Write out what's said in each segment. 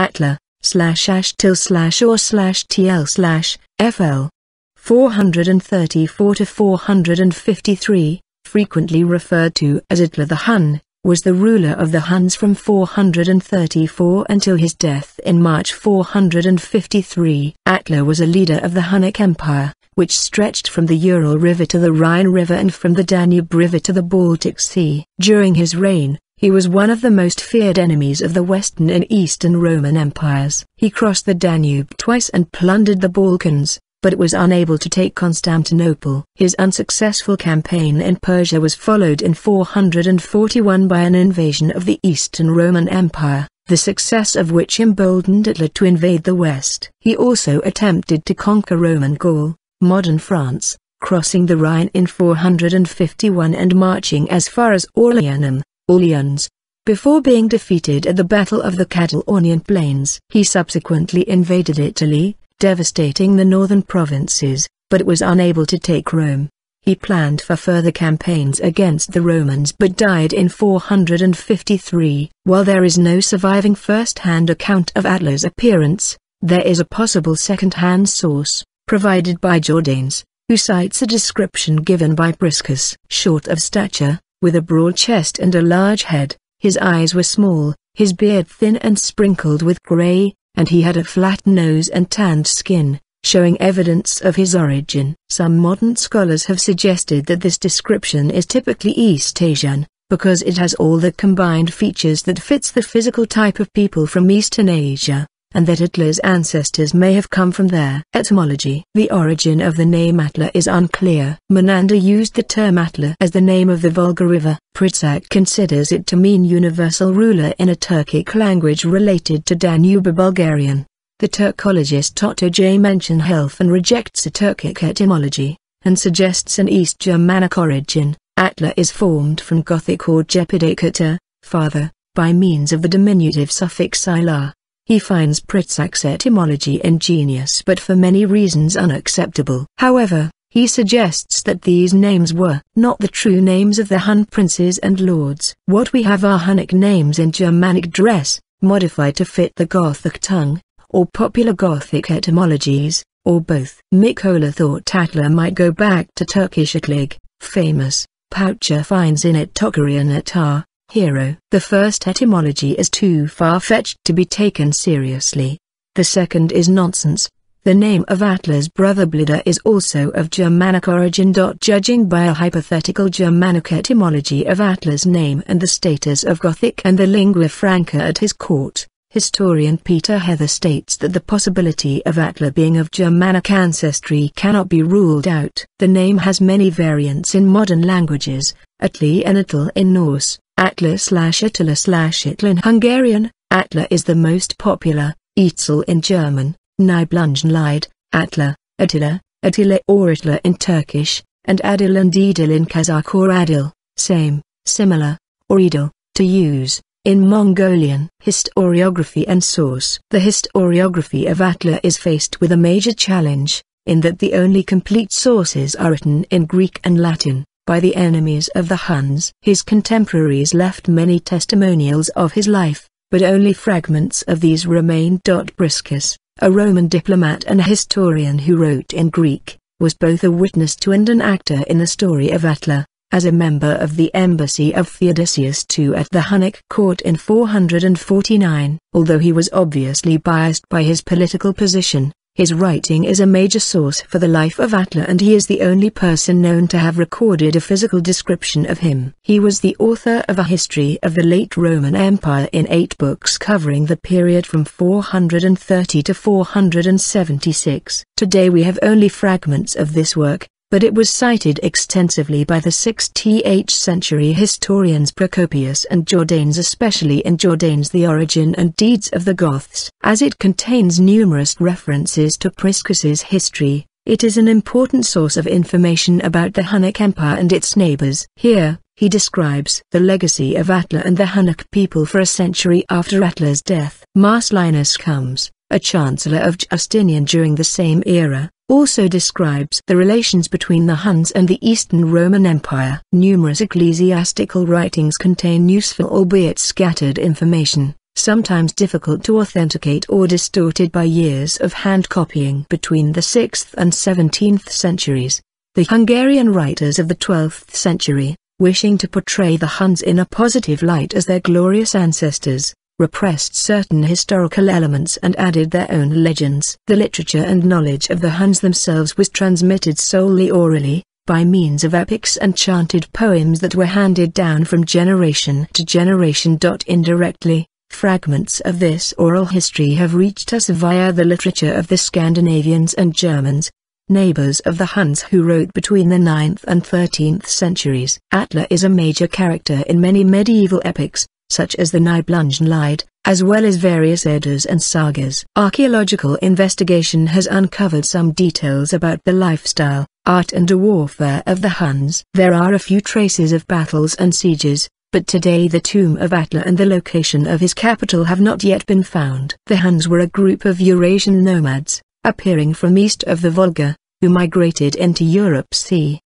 Attila, slash ashtil slash or slash tl slash fl. 434 to 453, frequently referred to as Attila the Hun, was the ruler of the Huns from 434 until his death in March 453. Attila was a leader of the Hunnic Empire, which stretched from the Ural River to the Rhine River and from the Danube River to the Baltic Sea. During his reign, he was one of the most feared enemies of the Western and Eastern Roman empires. He crossed the Danube twice and plundered the Balkans, but was unable to take Constantinople. His unsuccessful campaign in Persia was followed in 441 by an invasion of the Eastern Roman Empire, the success of which emboldened Attila to invade the West. He also attempted to conquer Roman Gaul, modern France, crossing the Rhine in 451 and marching as far as Aurelianum, Before being defeated at the Battle of the Catalaunian Plains. He subsequently invaded Italy, devastating the northern provinces, but was unable to take Rome. He planned for further campaigns against the Romans but died in 453. While there is no surviving first-hand account of Attila's appearance, there is a possible second-hand source, provided by Jordanes, who cites a description given by Priscus. Short of stature, with a broad chest and a large head, his eyes were small, his beard thin and sprinkled with grey, and he had a flat nose and tanned skin, showing evidence of his origin. Some modern scholars have suggested that this description is typically East Asian, because it has all the combined features that fits the physical type of people from Eastern Asia and that Attila's ancestors may have come from there. Etymology The origin of the name Attila is unclear. Menander used the term Attila as the name of the Volga River. Pritsak considers it to mean universal ruler in a Turkic language related to Danube Bulgarian. The Turkologist Otto J. Maenchen-Helfen rejects a Turkic etymology, and suggests an East Germanic origin. Attila is formed from Gothic or Gepidic atta, father, by means of the diminutive suffix ilar. He finds Pritsak's etymology ingenious but for many reasons unacceptable. However, he suggests that these names were not the true names of the Hun princes and lords. What we have are Hunnic names in Germanic dress, modified to fit the Gothic tongue, or popular Gothic etymologies, or both. Mikkola thought Attila might go back to Turkish Atlig, famous. Poucha finds in it Tocharian Atar, hero. The first etymology is too far-fetched to be taken seriously. The second is nonsense. The name of Attila's brother Bleda is also of Germanic origin. Judging by a hypothetical Germanic etymology of Attila's name and the status of Gothic and the lingua franca at his court, historian Peter Heather states that the possibility of Attila being of Germanic ancestry cannot be ruled out. The name has many variants in modern languages, Atli and Attil in Norse, Attila slash Attila slash Hungarian, Attila is the most popular, Etzel in German, Nibelungenlied, Atla, Attila, Attila or Attila in Turkish, and Adil and Edil in Kazakh or Adil, same, similar, or Edil, to use, in Mongolian. Historiography and source. The historiography of Atla is faced with a major challenge, in that the only complete sources are written in Greek and Latin by the enemies of the Huns. His contemporaries left many testimonials of his life, but only fragments of these remain. Priscus, a Roman diplomat and historian who wrote in Greek, was both a witness to and an actor in the story of Attila, as a member of the embassy of Theodosius II at the Hunnic court in 449. Although he was obviously biased by his political position, his writing is a major source for the life of Attila and he is the only person known to have recorded a physical description of him. He was the author of a history of the late Roman Empire in eight books covering the period from 430 to 476. Today we have only fragments of this work, but it was cited extensively by the 6th century historians Procopius and Jordanes especially in Jordanes The Origin and Deeds of the Goths. As it contains numerous references to Priscus's history, it is an important source of information about the Hunnic Empire and its neighbors. Here, he describes the legacy of Attila and the Hunnic people for a century after Attila's death. Marcellinus comes, a chancellor of Justinian during the same era, also describes the relations between the Huns and the Eastern Roman Empire. Numerous ecclesiastical writings contain useful albeit scattered information, sometimes difficult to authenticate or distorted by years of hand copying between the 6th and 17th centuries. The Hungarian writers of the 12th century, wishing to portray the Huns in a positive light as their glorious ancestors, repressed certain historical elements and added their own legends. The literature and knowledge of the Huns themselves was transmitted solely orally, by means of epics and chanted poems that were handed down from generation to generation. Indirectly, fragments of this oral history have reached us via the literature of the Scandinavians and Germans, neighbors of the Huns who wrote between the 9th and 13th centuries. Attila is a major character in many medieval epics, such as the Nibelungenlied, as well as various Eddas and sagas. Archaeological investigation has uncovered some details about the lifestyle, art and warfare of the Huns. There are a few traces of battles and sieges, but today the tomb of Attila and the location of his capital have not yet been found. The Huns were a group of Eurasian nomads, appearing from east of the Volga, who migrated into Europe c.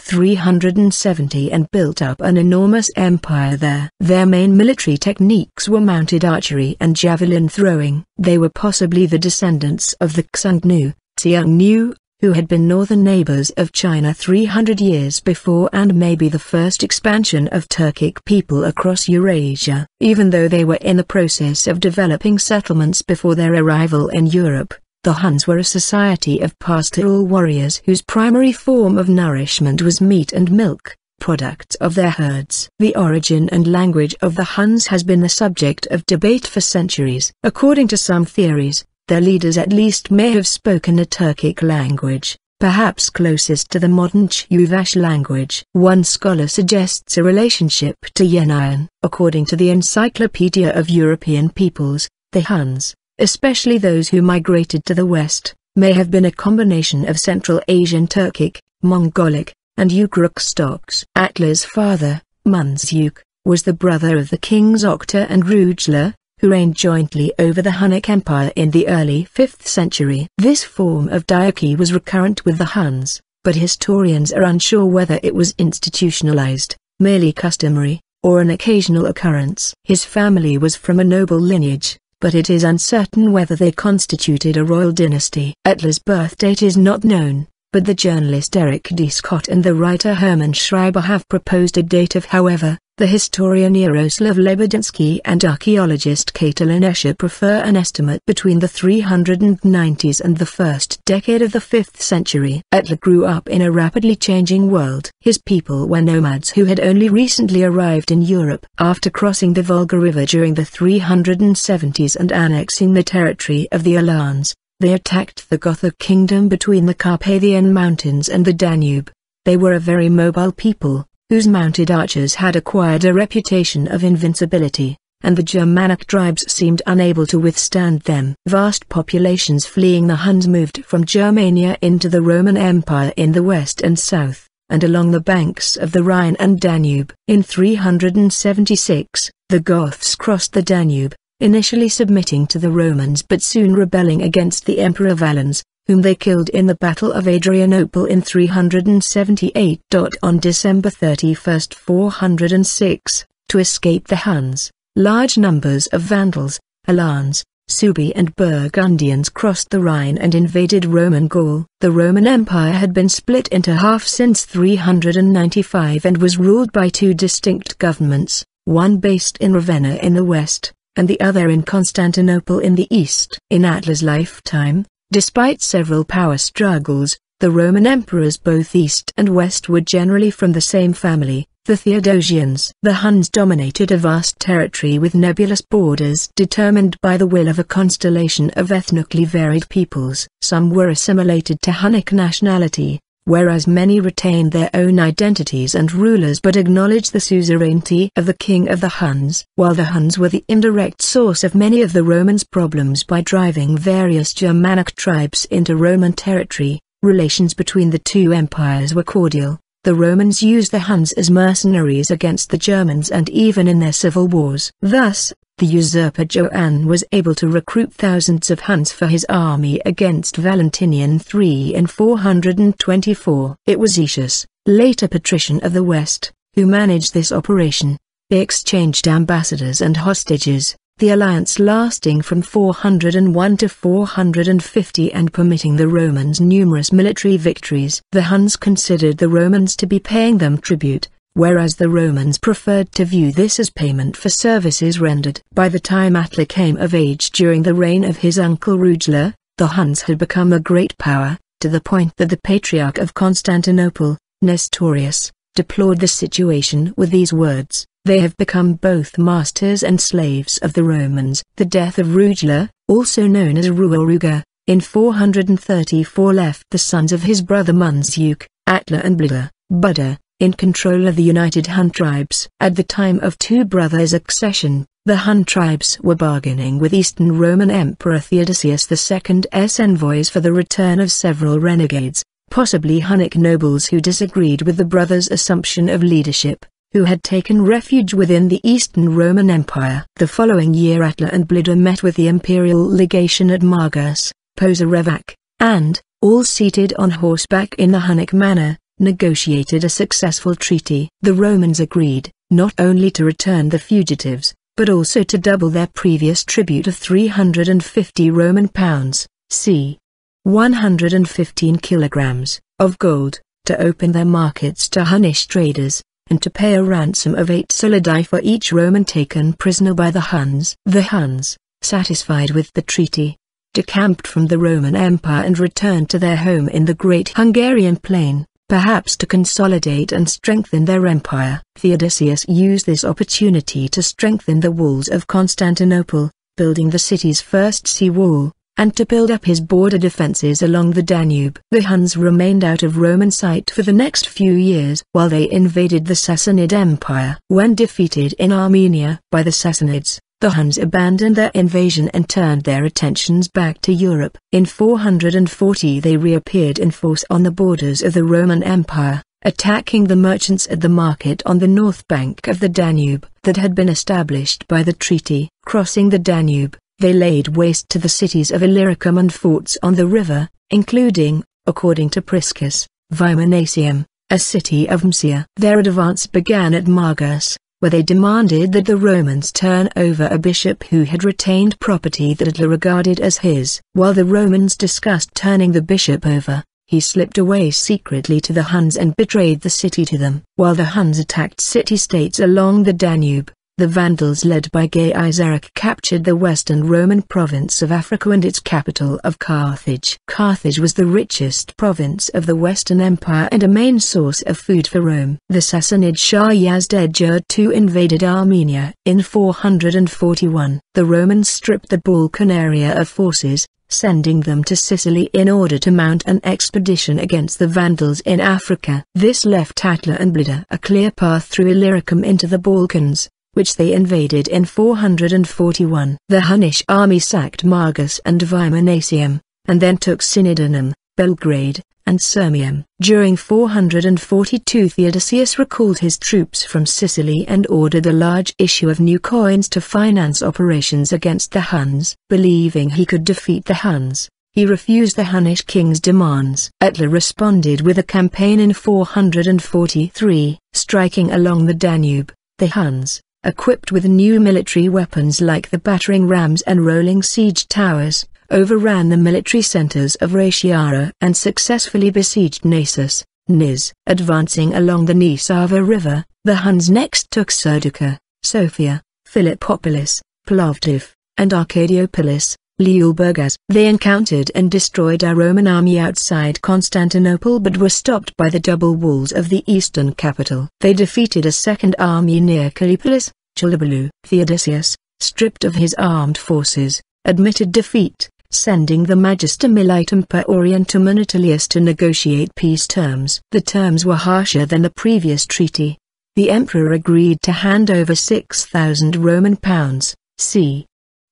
370 and built up an enormous empire there. Their main military techniques were mounted archery and javelin throwing. They were possibly the descendants of the Xiongnu, Xiongnu, who had been northern neighbors of China 300 years before and maybe the first expansion of Turkic people across Eurasia. Even though they were in the process of developing settlements before their arrival in Europe, the Huns were a society of pastoral warriors whose primary form of nourishment was meat and milk, products of their herds. The origin and language of the Huns has been the subject of debate for centuries. According to some theories, their leaders at least may have spoken a Turkic language, perhaps closest to the modern Chuvash language. One scholar suggests a relationship to Yenian. According to the Encyclopedia of European Peoples, the Huns, especially those who migrated to the west, may have been a combination of Central Asian Turkic, Mongolic, and Ugric stocks. Attila's father, Mundzuk, was the brother of the kings Okta and Rugla, who reigned jointly over the Hunnic Empire in the early 5th century. This form of diarchy was recurrent with the Huns, but historians are unsure whether it was institutionalized, merely customary, or an occasional occurrence. His family was from a noble lineage, but it is uncertain whether they constituted a royal dynasty. Attila's birth date is not known, but the journalist Eric Deschodt and the writer Hermann Schreiber have proposed a date of however, the historian Yaroslav Lebedinsky and archaeologist Katalin Escher prefer an estimate between the 390s and the first decade of the 5th century. Attila grew up in a rapidly changing world. His people were nomads who had only recently arrived in Europe. After crossing the Volga River during the 370s and annexing the territory of the Alans, they attacked the Gothic kingdom between the Carpathian Mountains and the Danube. They were a very mobile people, whose mounted archers had acquired a reputation of invincibility, and the Germanic tribes seemed unable to withstand them. Vast populations fleeing the Huns moved from Germania into the Roman Empire in the west and south, and along the banks of the Rhine and Danube. In 376, the Goths crossed the Danube, initially submitting to the Romans but soon rebelling against the Emperor Valens, whom they killed in the Battle of Adrianople in 378. On December 31, 406, to escape the Huns, large numbers of Vandals, Alans, Suebi and Burgundians crossed the Rhine and invaded Roman Gaul. The Roman Empire had been split into half since 395 and was ruled by two distinct governments, one based in Ravenna in the west, and the other in Constantinople in the east. In Attila's lifetime, Despite several power struggles, the Roman emperors both east and west were generally from the same family, the Theodosians. The Huns dominated a vast territory with nebulous borders determined by the will of a constellation of ethnically varied peoples. Some were assimilated to Hunnic nationality, whereas many retained their own identities and rulers but acknowledged the suzerainty of the king of the Huns. While the Huns were the indirect source of many of the Romans' problems by driving various Germanic tribes into Roman territory, relations between the two empires were cordial. The Romans used the Huns as mercenaries against the Germans and even in their civil wars. Thus, the usurper Joanne was able to recruit thousands of Huns for his army against Valentinian III in 424. It was Aetius, later patrician of the West, who managed this operation. They exchanged ambassadors and hostages, the alliance lasting from 401 to 450 and permitting the Romans numerous military victories. The Huns considered the Romans to be paying them tribute, whereas the Romans preferred to view this as payment for services rendered. By the time Attila came of age during the reign of his uncle Rugila, the Huns had become a great power, to the point that the Patriarch of Constantinople, Nestorius, deplored the situation with these words. They have become both masters and slaves of the Romans. The death of Rugila, also known as Ruaruga, in 434 left the sons of his brother Mundzuk, Attila and Bleda, Buda, in control of the united Hun tribes. At the time of two brothers' accession, the Hun tribes were bargaining with Eastern Roman Emperor Theodosius II's envoys for the return of several renegades, possibly Hunnic nobles who disagreed with the brothers' assumption of leadership who had taken refuge within the Eastern Roman Empire. The following year Attila and Bleda met with the imperial legation at Margus, Požarevac, and, all seated on horseback in the Hunnic manner, negotiated a successful treaty. The Romans agreed, not only to return the fugitives, but also to double their previous tribute of 350 Roman pounds, c. 115 kilograms, of gold, to open their markets to Hunnish traders, and to pay a ransom of eight solidi for each Roman taken prisoner by the Huns. The Huns, satisfied with the treaty, decamped from the Roman Empire and returned to their home in the Great Hungarian Plain, perhaps to consolidate and strengthen their empire. Theodosius used this opportunity to strengthen the walls of Constantinople, building the city's first sea wall, and to build up his border defenses along the Danube. The Huns remained out of Roman sight for the next few years while they invaded the Sassanid Empire. When defeated in Armenia by the Sassanids, the Huns abandoned their invasion and turned their attentions back to Europe. In 440 they reappeared in force on the borders of the Roman Empire, attacking the merchants at the market on the north bank of the Danube that had been established by the treaty. Crossing the Danube, they laid waste to the cities of Illyricum and forts on the river, including, according to Priscus, Viminacium, a city of Moesia. Their advance began at Margus, where they demanded that the Romans turn over a bishop who had retained property that Attila regarded as his. While the Romans discussed turning the bishop over, he slipped away secretly to the Huns and betrayed the city to them. While the Huns attacked city-states along the Danube, the Vandals led by Gaiseric captured the western Roman province of Africa and its capital of Carthage. Carthage was the richest province of the Western Empire and a main source of food for Rome. The Sassanid Shah Yazdegerd II invaded Armenia in 441. The Romans stripped the Balkan area of forces, sending them to Sicily in order to mount an expedition against the Vandals in Africa. This left Attila and Bleda a clear path through Illyricum into the Balkans which they invaded in 441. The Hunnish army sacked Margus and Viminacium, and then took Singidunum, Belgrade, and Sirmium. During 442 Theodosius recalled his troops from Sicily and ordered a large issue of new coins to finance operations against the Huns. Believing he could defeat the Huns, he refused the Hunnish king's demands. Attila responded with a campaign in 443, striking along the Danube. The Huns, equipped with new military weapons like the battering rams and rolling siege towers, overran the military centers of Ratiara and successfully besieged Naissus, Nis. Advancing along the Nisava River, the Huns next took Serdica, Sofia, Philippopolis, Plovdiv, and Arcadiopolis, Lüleburgaz. They encountered and destroyed a Roman army outside Constantinople but were stopped by the double walls of the eastern capital. They defeated a second army near Kallipolis, Chalabalu. Theodosius, stripped of his armed forces, admitted defeat, sending the Magister Militum per Orientum and to negotiate peace terms. The terms were harsher than the previous treaty. The emperor agreed to hand over 6,000 Roman pounds, c.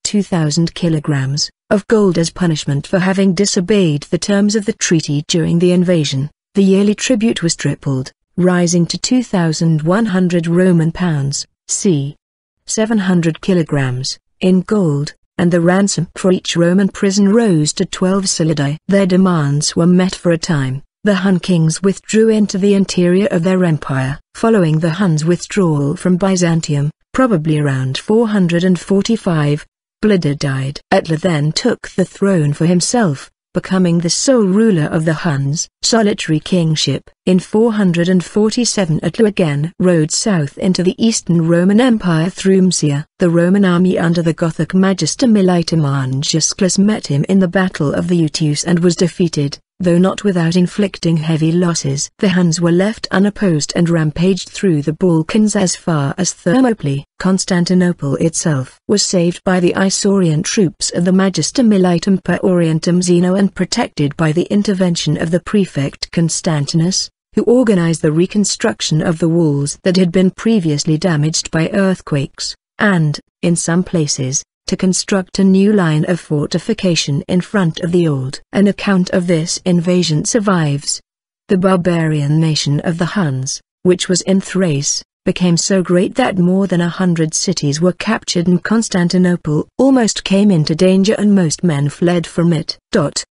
2,000 kilograms, of gold as punishment for having disobeyed the terms of the treaty during the invasion. The yearly tribute was tripled, rising to 2,100 Roman pounds, c. 700 kilograms, in gold, and the ransom for each Roman prison rose to 12 solidi. Their demands were met for a time. The Hun kings withdrew into the interior of their empire. Following the Huns' withdrawal from Byzantium, probably around 445, Bleda died. Attila then took the throne for himself, becoming the sole ruler of the Huns, solitary kingship. In 447 Attila again rode south into the Eastern Roman Empire through Moesia. The Roman army under the Gothic Magister Melita Arnegisclus met him in the Battle of the Utus and was defeated though not without inflicting heavy losses. The Huns were left unopposed and rampaged through the Balkans as far as Thermopylae. Constantinople itself was saved by the Isaurian troops of the Magister Militum per Orientum Zeno and protected by the intervention of the prefect Constantinus, who organized the reconstruction of the walls that had been previously damaged by earthquakes, and, in some places, to construct a new line of fortification in front of the old. An account of this invasion survives. The barbarian nation of the Huns, which was in Thrace, became so great that more than a hundred cities were captured and Constantinople almost came into danger and most men fled from it. Dot.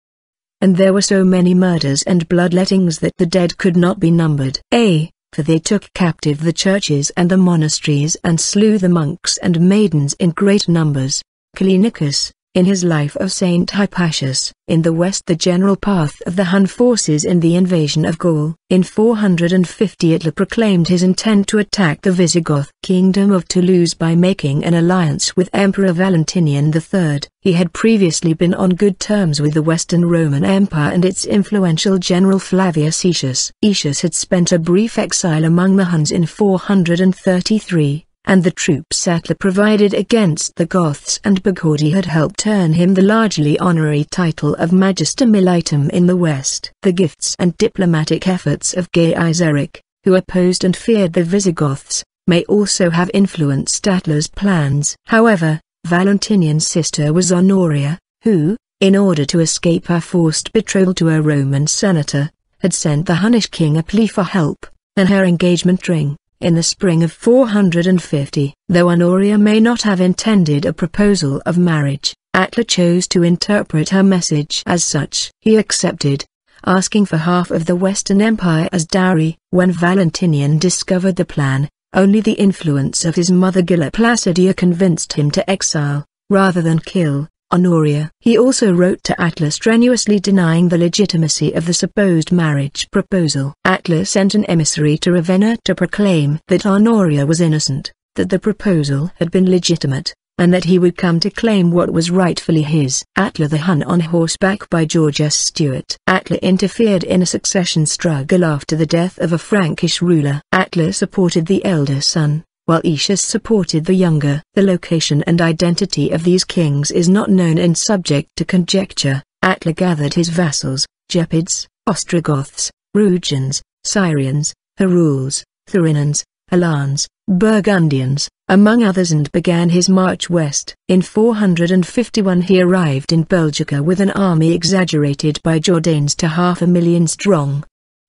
And there were so many murders and bloodlettings that the dead could not be numbered. A. For they took captive the churches and the monasteries and slew the monks and maidens in great numbers. Callinicus, in his life of Saint Hypatius. In the west the general path of the Hun forces in the invasion of Gaul. In 450 Attila proclaimed his intent to attack the Visigoth kingdom of Toulouse by making an alliance with Emperor Valentinian III. He had previously been on good terms with the Western Roman Empire and its influential general Flavius Aetius. Aetius had spent a brief exile among the Huns in 433 and the troops Attila provided against the Goths and Bagaudae had helped earn him the largely honorary title of Magister Militum in the West. The gifts and diplomatic efforts of Gay Gaiseric, who opposed and feared the Visigoths, may also have influenced Attila's plans. However, Valentinian's sister was Honoria, who, in order to escape her forced betrothal to a Roman senator, had sent the Hunnish king a plea for help, and her engagement ring, in the spring of 450. Though Honoria may not have intended a proposal of marriage, Atla chose to interpret her message as such. He accepted, asking for half of the Western Empire as dowry. When Valentinian discovered the plan, only the influence of his mother Galla Placidia convinced him to exile, rather than kill, Honoria. He also wrote to Attila strenuously denying the legitimacy of the supposed marriage proposal. Attila sent an emissary to Ravenna to proclaim that Honoria was innocent, that the proposal had been legitimate, and that he would come to claim what was rightfully his. Atla the Hun on horseback by George S. Stuart. Atla interfered in a succession struggle after the death of a Frankish ruler. Atla supported the elder son, while Aetius supported the younger. The location and identity of these kings is not known and subject to conjecture. Attila gathered his vassals, Gepids, Ostrogoths, Rugians, Syrians, Heruls, Thuringians, Alans, Burgundians, among others and began his march west. In 451 he arrived in Belgica with an army exaggerated by Jordanes to half a million strong.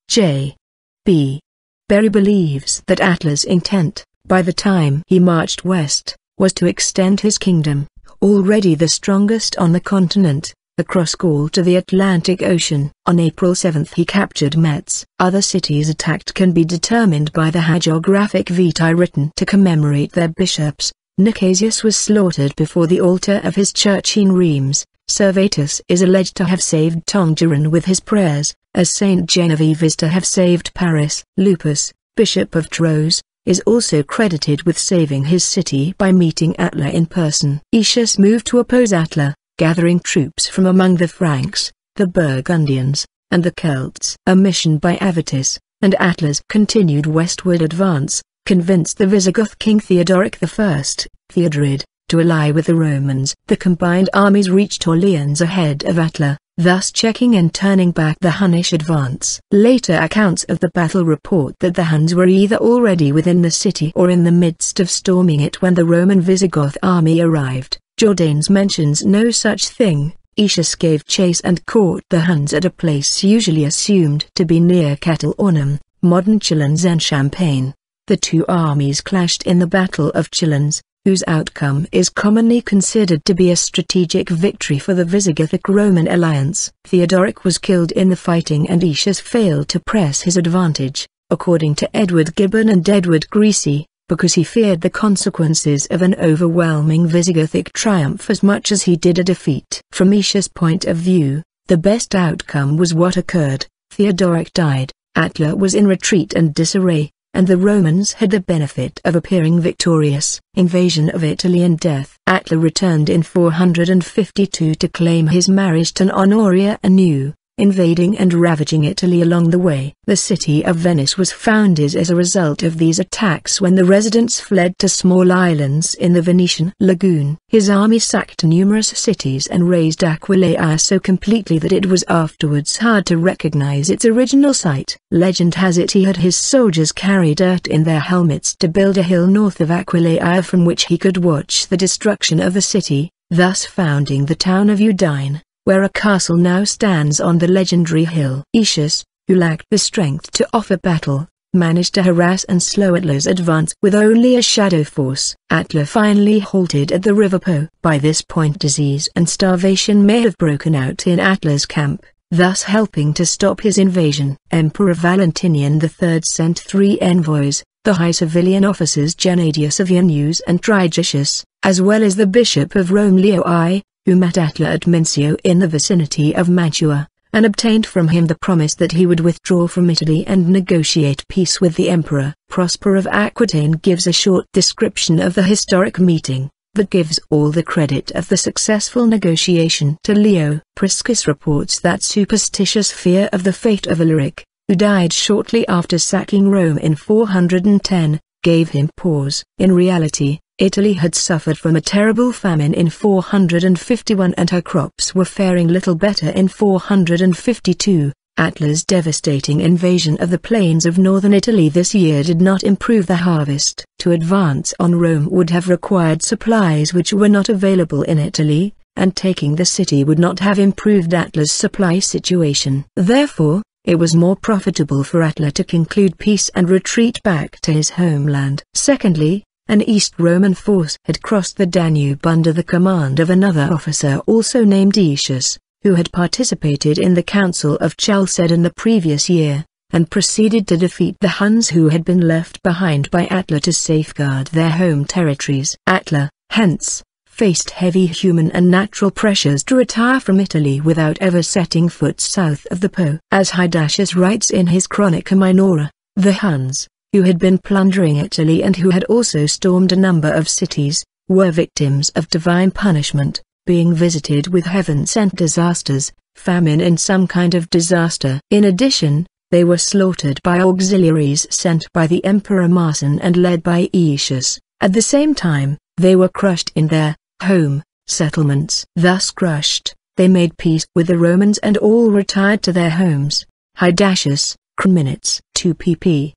J. B. Bury believes that Atla's intent, by the time he marched west, was to extend his kingdom, already the strongest on the continent, across Gaul to the Atlantic Ocean. On April 7 he captured Metz. Other cities attacked can be determined by the hagiographic vitae written to commemorate their bishops. Nicasius was slaughtered before the altar of his church in Reims. Servatius is alleged to have saved Tongeren with his prayers, as Saint Genevieve is to have saved Paris. Lupus, bishop of Troyes, is also credited with saving his city by meeting Attila in person. Aetius moved to oppose Attila, gathering troops from among the Franks, the Burgundians, and the Celts. A mission by Avitus, and Attila's continued westward advance, convinced the Visigoth king Theodoric I, Theodred, to ally with the Romans. The combined armies reached Orleans ahead of Attila, thus checking and turning back the Hunnish advance. Later accounts of the battle report that the Huns were either already within the city or in the midst of storming it when the Roman Visigoth army arrived. Jordanes mentions no such thing. Aetius gave chase and caught the Huns at a place usually assumed to be near Ornum, modern Chalons and Champagne. The two armies clashed in the Battle of Chalons, whose outcome is commonly considered to be a strategic victory for the Visigothic-Roman alliance. Theodoric was killed in the fighting and Aetius failed to press his advantage, according to Edward Gibbon and Edward Creasy. because he feared the consequences of an overwhelming Visigothic triumph as much as he did a defeat. From Aetius' point of view, the best outcome was what occurred. Theodoric died, Attila was in retreat and disarray, and the Romans had the benefit of appearing victorious. Invasion of Italy and death. Attila returned in 452 to claim his marriage to Honoria anew, invading and ravaging Italy along the way. The city of Venice was founded as a result of these attacks when the residents fled to small islands in the Venetian lagoon. His army sacked numerous cities and razed Aquileia so completely that it was afterwards hard to recognize its original site. Legend has it he had his soldiers carry dirt in their helmets to build a hill north of Aquileia from which he could watch the destruction of the city, thus founding the town of Udine where a castle now stands on the legendary hill. Aetius, who lacked the strength to offer battle, managed to harass and slow Attila's advance with only a shadow force. Attila finally halted at the river Po. By this point disease and starvation may have broken out in Attila's camp, thus helping to stop his invasion. Emperor Valentinian III sent three envoys, the high civilian officers Gennadius Avienus and Trigetius, as well as the Bishop of Rome Leo I, who met Attila at Mincio in the vicinity of Mantua, and obtained from him the promise that he would withdraw from Italy and negotiate peace with the emperor. Prosper of Aquitaine gives a short description of the historic meeting, but gives all the credit of the successful negotiation to Leo. Priscus reports that superstitious fear of the fate of Alaric, who died shortly after sacking Rome in 410, gave him pause. In reality, Italy had suffered from a terrible famine in 451 and her crops were faring little better in 452. Atla's devastating invasion of the plains of northern Italy this year did not improve the harvest. To advance on Rome would have required supplies which were not available in Italy, and taking the city would not have improved Atla's supply situation. Therefore, it was more profitable for Atla to conclude peace and retreat back to his homeland. Secondly, an East Roman force had crossed the Danube under the command of another officer also named Aetius, who had participated in the Council of Chalcedon the previous year, and proceeded to defeat the Huns who had been left behind by Attila to safeguard their home territories. Attila, hence, faced heavy human and natural pressures to retire from Italy without ever setting foot south of the Po. As Hydatius writes in his Chronica Minora, the Huns, who had been plundering Italy and who had also stormed a number of cities, were victims of divine punishment, being visited with heaven-sent disasters, famine and some kind of disaster. In addition, they were slaughtered by auxiliaries sent by the Emperor Marcian and led by Aetius. At the same time, they were crushed in their home settlements. Thus crushed, they made peace with the Romans and all retired to their homes. Hydatius, Minutes, 2 pp.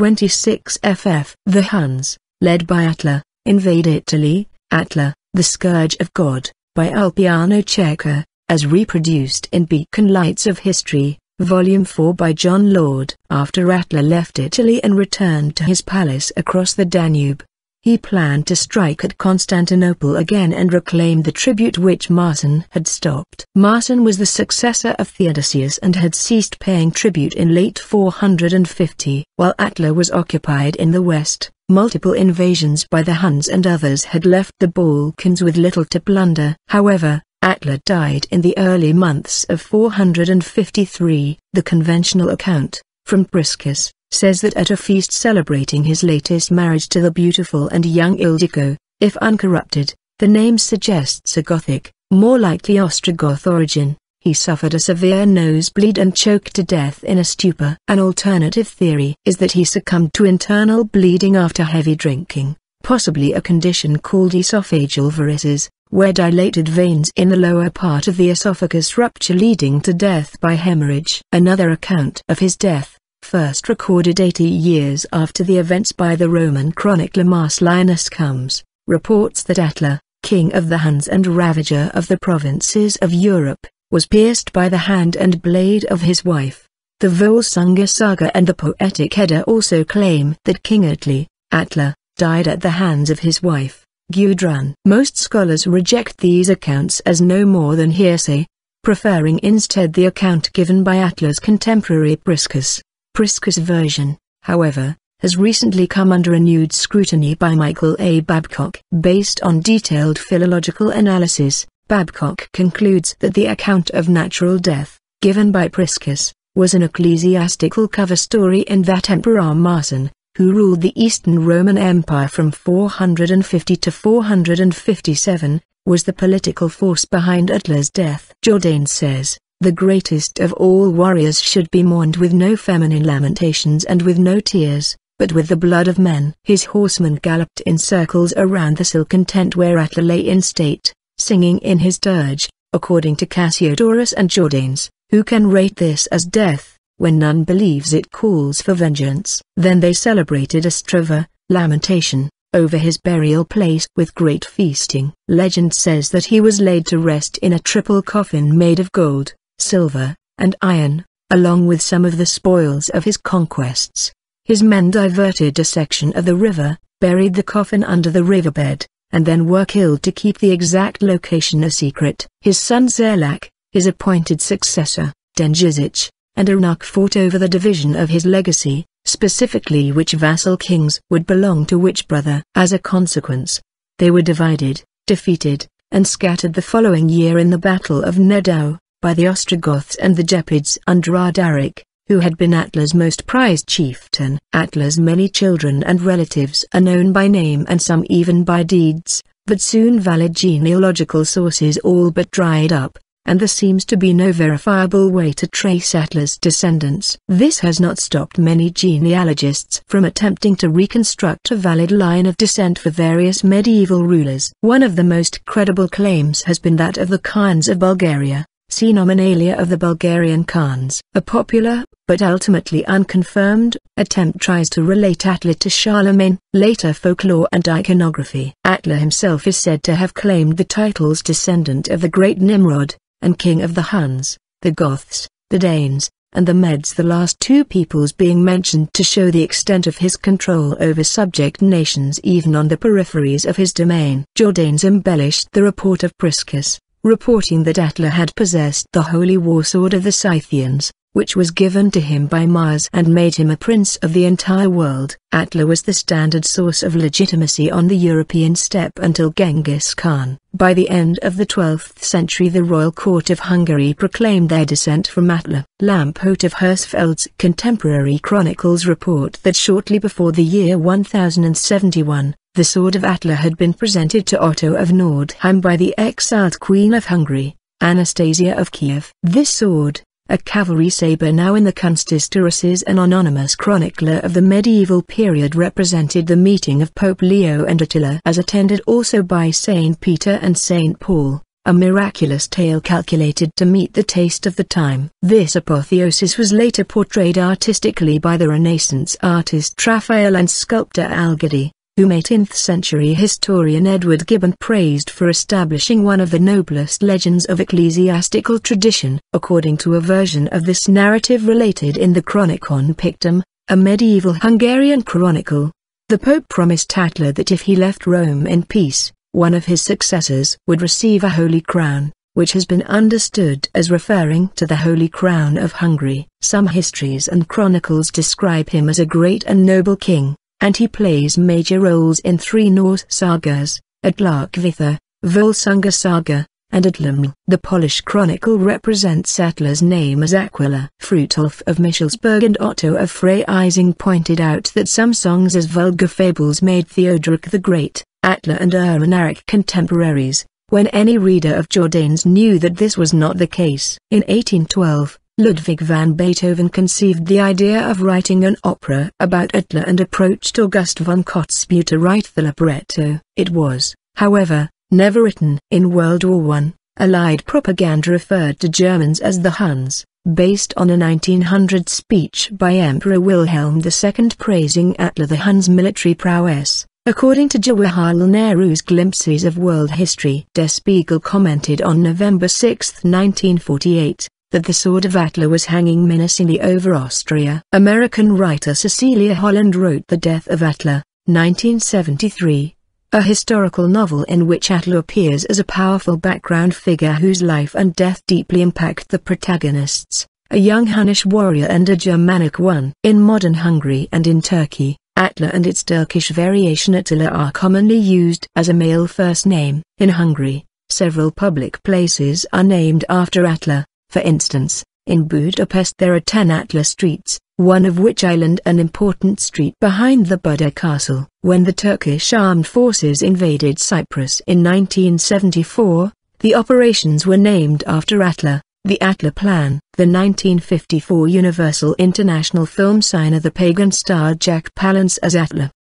26 ff. The Huns, led by Attila, invade Italy, Attila, the Scourge of God, by Ulpiano Checa, as reproduced in Beacon Lights of History, Volume 4 by John Lord. After Attila left Italy and returned to his palace across the Danube, he planned to strike at Constantinople again and reclaim the tribute which Marcian had stopped. Marcian was the successor of Theodosius and had ceased paying tribute in late 450. While Attila was occupied in the west, multiple invasions by the Huns and others had left the Balkans with little to plunder. However, Attila died in the early months of 453. The conventional account, from Priscus, says that at a feast celebrating his latest marriage to the beautiful and young Ildiko, if uncorrupted, the name suggests a Gothic, more likely Ostrogoth origin, he suffered a severe nosebleed and choked to death in a stupor. An alternative theory is that he succumbed to internal bleeding after heavy drinking, possibly a condition called esophageal varices, where dilated veins in the lower part of the esophagus rupture leading to death by hemorrhage. Another account of his death first recorded 80 years after the events by the Roman chronicler Marcellinus comes, reports that Attila, king of the Huns and ravager of the provinces of Europe, was pierced by the hand and blade of his wife. The Volsunga saga and the Poetic Edda also claim that King Atli, Attila, died at the hands of his wife, Gudrun. Most scholars reject these accounts as no more than hearsay, preferring instead the account given by Atla's contemporary Priscus. Priscus' version, however, has recently come under renewed scrutiny by Michael A. Babcock. Based on detailed philological analysis, Babcock concludes that the account of natural death, given by Priscus, was an ecclesiastical cover story in that Emperor Marcian, who ruled the Eastern Roman Empire from 450 to 457, was the political force behind Attla's death. Jordanes says, the greatest of all warriors should be mourned with no feminine lamentations and with no tears, but with the blood of men. His horsemen galloped in circles around the silken tent where Attla lay in state, singing in his dirge, according to Cassiodorus and Jordanes, who can rate this as death, when none believes it calls for vengeance. Then they celebrated a strava, lamentation, over his burial place with great feasting. Legend says that he was laid to rest in a triple coffin made of gold, silver, and iron, along with some of the spoils of his conquests. His men diverted a section of the river, buried the coffin under the riverbed, and then were killed to keep the exact location a secret. His son Zerlak, his appointed successor, Dengizich, and Ernak fought over the division of his legacy, specifically which vassal kings would belong to which brother. As a consequence, they were divided, defeated, and scattered the following year in the Battle of Nedao, by the Ostrogoths and the Gepids under Ardaric, who had been Attla's most prized chieftain. Attla's many children and relatives are known by name and some even by deeds, but soon valid genealogical sources all but dried up, and there seems to be no verifiable way to trace Attla's descendants. This has not stopped many genealogists from attempting to reconstruct a valid line of descent for various medieval rulers. One of the most credible claims has been that of the Khans of Bulgaria, see Nominalia of the Bulgarian Khans. A popular, but ultimately unconfirmed, attempt tries to relate Attla to Charlemagne. Later folklore and iconography. Attla himself is said to have claimed the titles descendant of the great Nimrod, and king of the Huns, the Goths, the Danes, and the Medes the last two peoples being mentioned to show the extent of his control over subject nations even on the peripheries of his domain. Jordanes embellished the report of Priscus, reporting that Attla had possessed the holy war sword of the Scythians, which was given to him by Mars and made him a prince of the entire world. Attla was the standard source of legitimacy on the European steppe until Genghis Khan. By the end of the 12th century the royal court of Hungary proclaimed their descent from Attla. Lambert of Hersfeld's contemporary chronicles report that shortly before the year 1071, the sword of Attla had been presented to Otto of Nordheim by the exiled queen of Hungary, Anastasia of Kiev. This sword, a cavalry saber now in the Kunsthistorisches an anonymous chronicler of the medieval period represented the meeting of Pope Leo and Attila as attended also by Saint Peter and Saint Paul, a miraculous tale calculated to meet the taste of the time. This apotheosis was later portrayed artistically by the Renaissance artist Raphael and sculptor Algardi whom 18th century historian Edward Gibbon praised for establishing one of the noblest legends of ecclesiastical tradition. According to a version of this narrative related in the Chronicon Pictum, a medieval Hungarian chronicle, the Pope promised Attla that if he left Rome in peace, one of his successors would receive a holy crown, which has been understood as referring to the Holy Crown of Hungary. Some histories and chronicles describe him as a great and noble king, and he plays major roles in three Norse sagas, Atlarkvitha, Volsunga Saga, and Atlamál. The Polish chronicle represents Attla's name as Aquila. Frutolf of Michelsburg and Otto of Freising pointed out that some songs as vulgar fables made Theodoric the Great, Attla and Ermanaric contemporaries, when any reader of Jordanes knew that this was not the case. In 1812, Ludwig van Beethoven conceived the idea of writing an opera about Attla and approached August von Kotzebue to write the libretto. It was, however, never written. In World War I, Allied propaganda referred to Germans as the Huns, based on a 1900 speech by Emperor Wilhelm II praising Attla the Huns' military prowess. According to Jawaharlal Nehru's Glimpses of World History, Der Spiegel commented on November 6, 1948, that the sword of Attla was hanging menacingly over Austria. American writer Cecilia Holland wrote The Death of Attla, 1973, a historical novel in which Attla appears as a powerful background figure whose life and death deeply impact the protagonists, a young Hunnish warrior and a Germanic one. In modern Hungary and in Turkey, Atla and its Turkish variation Attila are commonly used as a male first name. In Hungary, several public places are named after Atla, for instance, in Budapest there are 10 Attila streets, one of which island an important street behind the Buda Castle. When the Turkish armed forces invaded Cyprus in 1974, the operations were named after Attila, the Attila Plan. The 1954 Universal International film Sign of the Pagan starred Jack Palance as Attila.